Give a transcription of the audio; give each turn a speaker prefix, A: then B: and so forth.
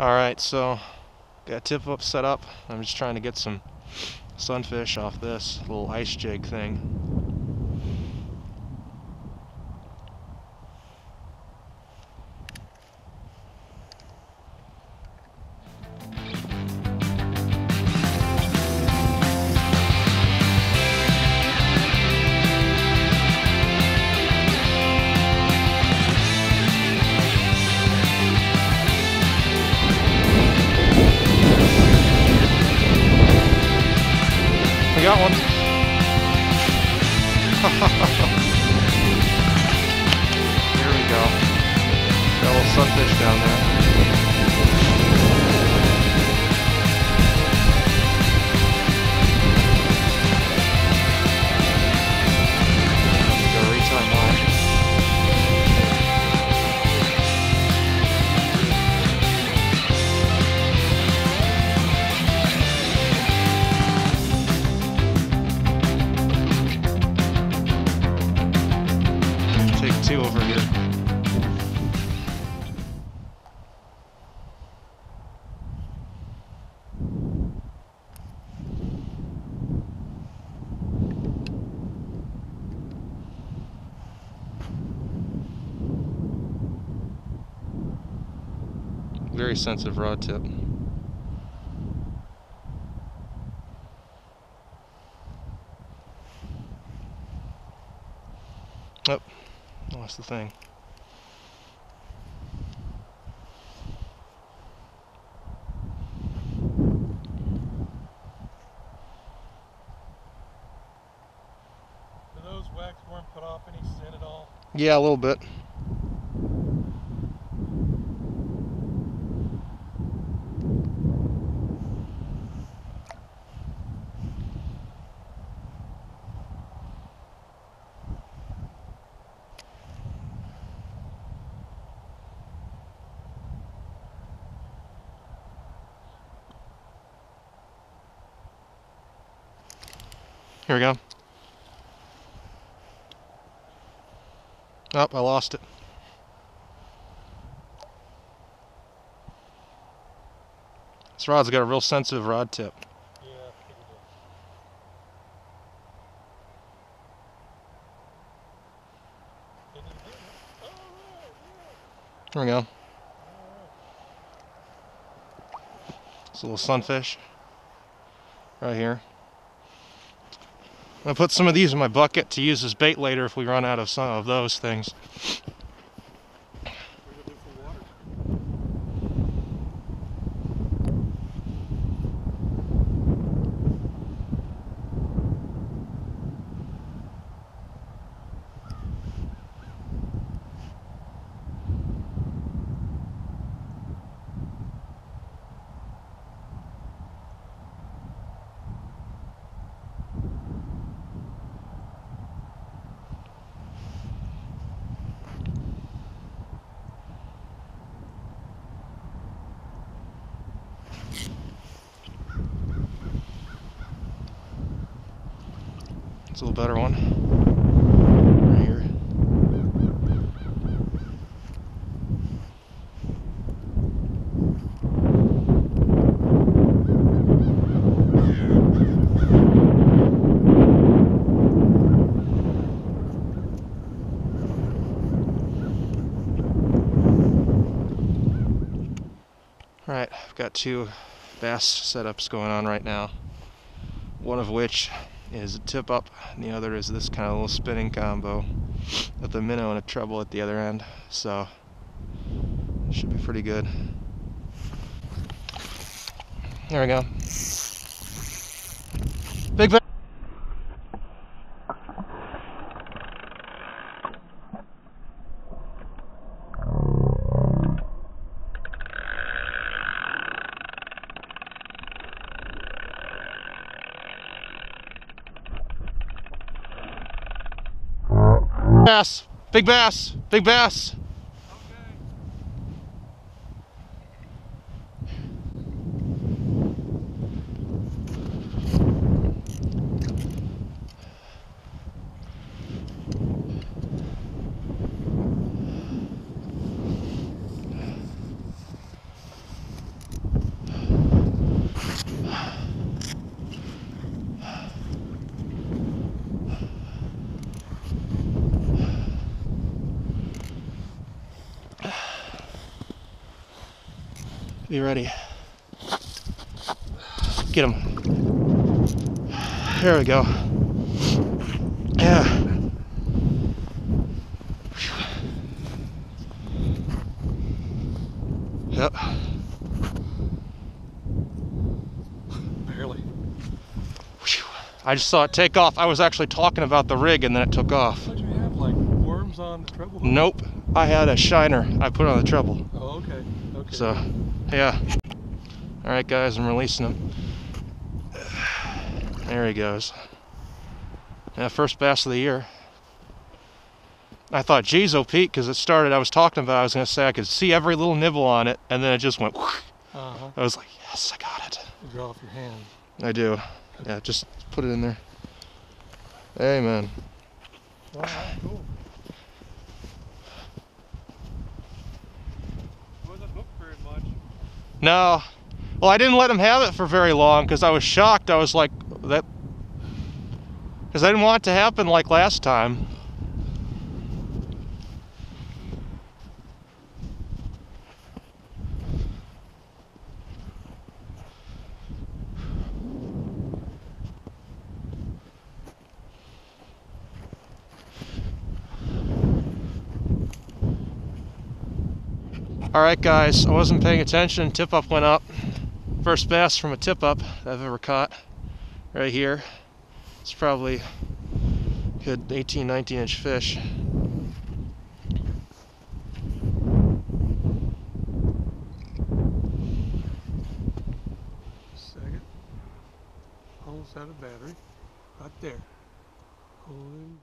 A: Alright, so got tip up set up. I'm just trying to get some sunfish off this little ice jig thing. Here we go. Got a little sunfish down there. Two over here. Very sensitive rod tip. Oh, lost the thing.
B: Do those wax worm put off any scent at all?
A: Yeah, a little bit. Here we go. Oh, I lost it. This rod's got a real sensitive rod tip.
B: Yeah.
A: Here we go. It's a little sunfish right here. I'm put some of these in my bucket to use as bait later if we run out of some of those things. It's a little better one. Right here. Alright, I've got two bass setups going on right now. One of which is a tip up, and the other is this kind of little spinning combo with a minnow and a treble at the other end. So, should be pretty good. There we go. Big bass. Bass. Big bass. Big bass. Be ready. Get him. There we go. Yeah. Yep.
B: Barely.
A: I just saw it take off. I was actually talking about the rig and then it took off.
B: Thought you have like worms on the treble.
A: Nope. I had a shiner. I put on the treble.
B: Oh, okay. Okay.
A: So, yeah. All right, guys, I'm releasing him. There he goes. Yeah, first bass of the year. I thought, geez, oh Pete, because it started. I was talking about. I was gonna say I could see every little nibble on it, and then it just went. whoosh.
B: Uh huh.
A: I was like, yes, I got it.
B: Draw off your hand.
A: I do. Yeah, just put it in there. Amen.
B: All right. Cool. Wasn't hooked very much.
A: No. Well, I didn't let him have it for very long because I was shocked. I was like, that. Because I didn't want it to happen like last time. All right, guys, I wasn't paying attention. Tip up went up. First bass from a tip up I've ever caught. Right here. It's probably good 18, 19 inch fish.
B: Second. Almost out of battery. Right there. Holding.